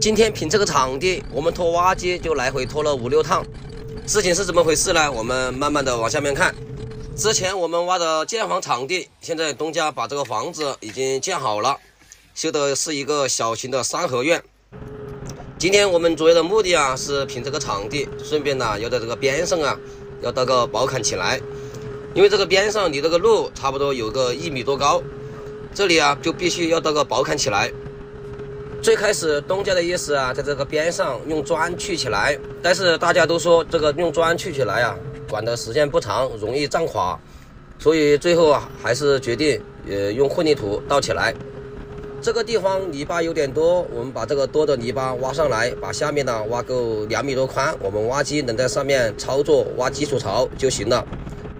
今天拼这个场地，我们拖挖机就来回拖了五六趟。事情是怎么回事呢？我们慢慢的往下面看。之前我们挖的建房场地，现在东家把这个房子已经建好了，修的是一个小型的三合院。今天我们主要的目的啊，是拼这个场地，顺便呢要在这个边上啊，要搭个堡坎起来。因为这个边上离这个路差不多有个一米多高，这里啊就必须要搭个宝坎起来。最开始东家的意思啊，在这个边上用砖砌起来，但是大家都说这个用砖砌起来啊，管的时间不长，容易胀垮，所以最后啊还是决定呃用混凝土倒起来。这个地方泥巴有点多，我们把这个多的泥巴挖上来，把下面呢挖够两米多宽，我们挖机能在上面操作挖基础槽就行了。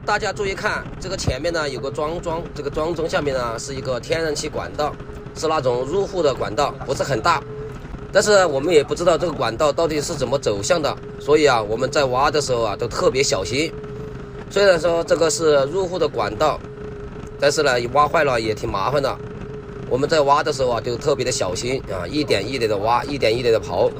大家注意看，这个前面呢有个桩桩，这个桩桩下面呢是一个天然气管道，是那种入户的管道，不是很大。但是我们也不知道这个管道到底是怎么走向的，所以啊我们在挖的时候啊都特别小心。虽然说这个是入户的管道，但是呢挖坏了也挺麻烦的。我们在挖的时候啊就特别的小心啊，一点一点的挖，一点一点的刨。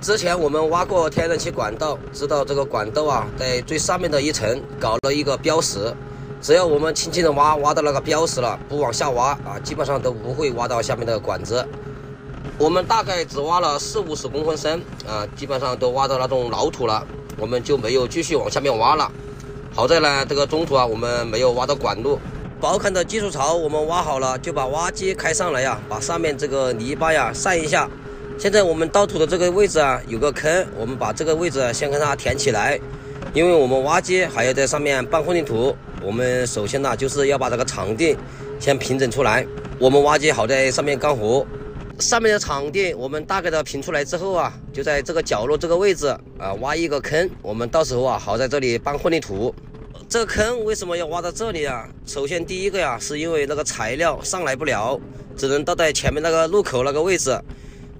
之前我们挖过天然气管道，知道这个管道啊，在最上面的一层搞了一个标识，只要我们轻轻的挖，挖到那个标识了，不往下挖啊，基本上都不会挖到下面的管子。我们大概只挖了四五十公分深啊，基本上都挖到那种老土了，我们就没有继续往下面挖了。好在呢，这个中途啊，我们没有挖到管路。宝坎的基础槽我们挖好了，就把挖机开上来呀，把上面这个泥巴呀散一下。现在我们倒土的这个位置啊，有个坑，我们把这个位置先跟它填起来，因为我们挖机还要在上面拌混凝土。我们首先呢，就是要把这个场地先平整出来。我们挖机好在上面干活，上面的场地我们大概的平出来之后啊，就在这个角落这个位置啊，挖一个坑，我们到时候啊，好在这里拌混凝土。这个坑为什么要挖到这里啊？首先第一个呀，是因为那个材料上来不了，只能倒在前面那个路口那个位置。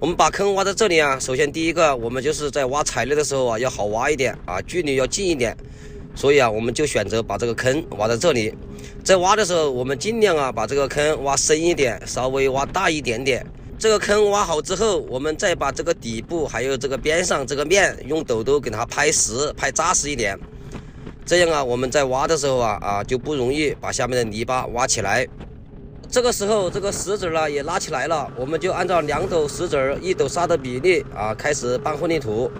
我们把坑挖在这里啊，首先第一个，我们就是在挖材料的时候啊，要好挖一点啊，距离要近一点，所以啊，我们就选择把这个坑挖在这里。在挖的时候，我们尽量啊，把这个坑挖深一点，稍微挖大一点点。这个坑挖好之后，我们再把这个底部还有这个边上这个面用斗斗给它拍实，拍扎实一点。这样啊，我们在挖的时候啊啊就不容易把下面的泥巴挖起来。这个时候，这个石子呢也拉起来了，我们就按照两斗石子一斗沙的比例啊，开始拌混凝土。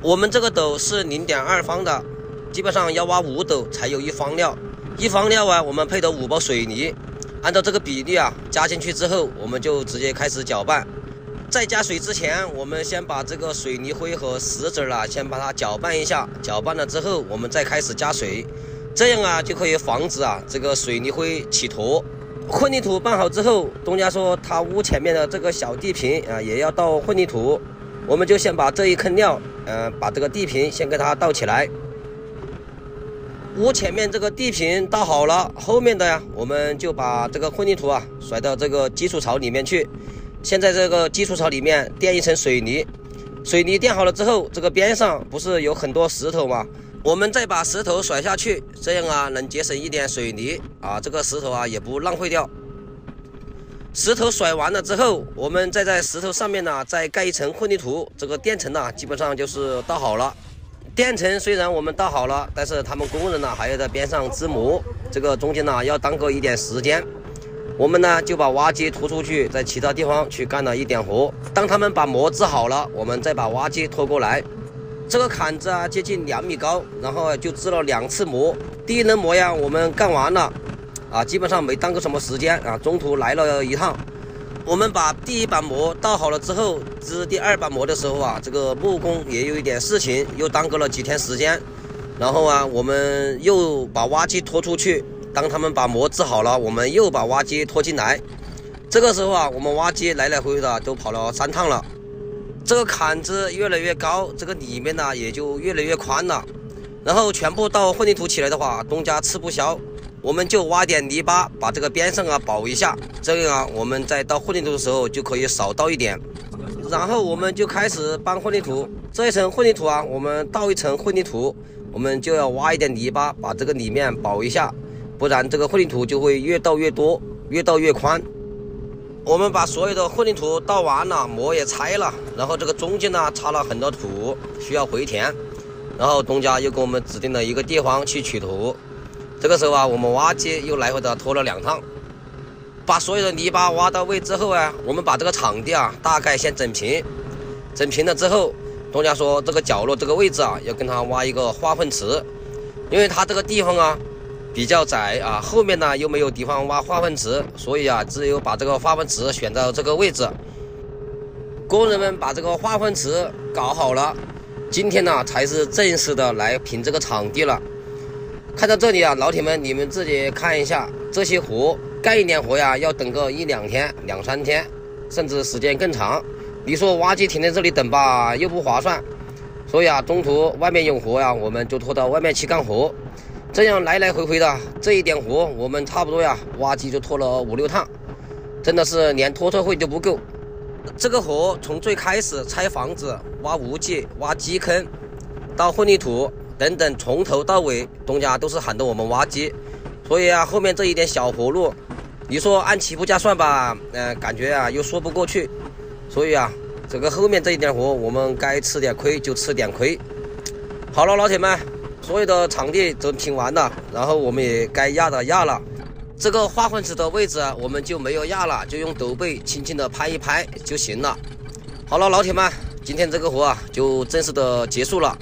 我们这个斗是零点二方的，基本上要挖五斗才有一方料。一方料啊，我们配的五包水泥，按照这个比例啊加进去之后，我们就直接开始搅拌。在加水之前，我们先把这个水泥灰和石子啊，先把它搅拌一下。搅拌了之后，我们再开始加水，这样啊就可以防止啊这个水泥灰起坨。混凝土拌好之后，东家说他屋前面的这个小地坪啊也要倒混凝土，我们就先把这一坑料，呃，把这个地坪先给它倒起来。屋前面这个地坪倒好了，后面的呀，我们就把这个混凝土啊甩到这个基础槽里面去。先在这个基础槽里面垫一层水泥，水泥垫好了之后，这个边上不是有很多石头吗？我们再把石头甩下去，这样啊能节省一点水泥啊，这个石头啊也不浪费掉。石头甩完了之后，我们再在石头上面呢再盖一层混凝土，这个垫层呢基本上就是倒好了。垫层虽然我们倒好了，但是他们工人呢还要在边上支模，这个中间呢要耽搁一点时间。我们呢就把挖机拖出去，在其他地方去干了一点活。当他们把模支好了，我们再把挖机拖过来。这个坎子啊，接近两米高，然后就支了两次模。第一轮模呀，我们干完了，啊，基本上没耽搁什么时间啊。中途来了一趟，我们把第一板模倒好了之后，支第二板模的时候啊，这个木工也有一点事情，又耽搁了几天时间。然后啊，我们又把挖机拖出去，当他们把模支好了，我们又把挖机拖进来。这个时候啊，我们挖机来来回回的都跑了三趟了。这个坎子越来越高，这个里面呢也就越来越宽了。然后全部倒混凝土起来的话，东家吃不消，我们就挖点泥巴，把这个边上啊保一下，这样啊我们在倒混凝土的时候就可以少倒一点。然后我们就开始搬混凝土，这一层混凝土啊，我们倒一层混凝土，我们就要挖一点泥巴，把这个里面保一下，不然这个混凝土就会越倒越多，越倒越宽。我们把所有的混凝土倒完了，模也拆了，然后这个中间呢插了很多土，需要回填。然后东家又给我们指定了一个地方去取土。这个时候啊，我们挖机又来回的拖了两趟，把所有的泥巴挖到位之后啊，我们把这个场地啊大概先整平。整平了之后，东家说这个角落这个位置啊，要跟他挖一个化粪池，因为他这个地方啊比较窄啊，后面呢又没有地方挖化粪池，所以啊，只有把这个化粪池选到这个位置。工人们把这个化粪池搞好了，今天呢才是正式的来评这个场地了。看到这里啊，老铁们，你们自己看一下，这些活干一点活呀，要等个一两天、两三天，甚至时间更长。你说挖机停在这里等吧，又不划算，所以啊，中途外面有活呀，我们就拖到外面去干活，这样来来回回的这一点活，我们差不多呀，挖机就拖了五六趟，真的是连拖车费都不够。这个活从最开始拆房子、挖无界、挖基坑，到混凝土等等，从头到尾，东家都是喊着我们挖机，所以啊，后面这一点小活路，你说按起步价算吧，嗯，感觉啊又说不过去。所以啊，这个后面这一点活，我们该吃点亏就吃点亏。好了，老铁们，所有的场地都停完了，然后我们也该压的压了。这个化粪池的位置我们就没有压了，就用斗背轻轻的拍一拍就行了。好了，老铁们，今天这个活啊就正式的结束了。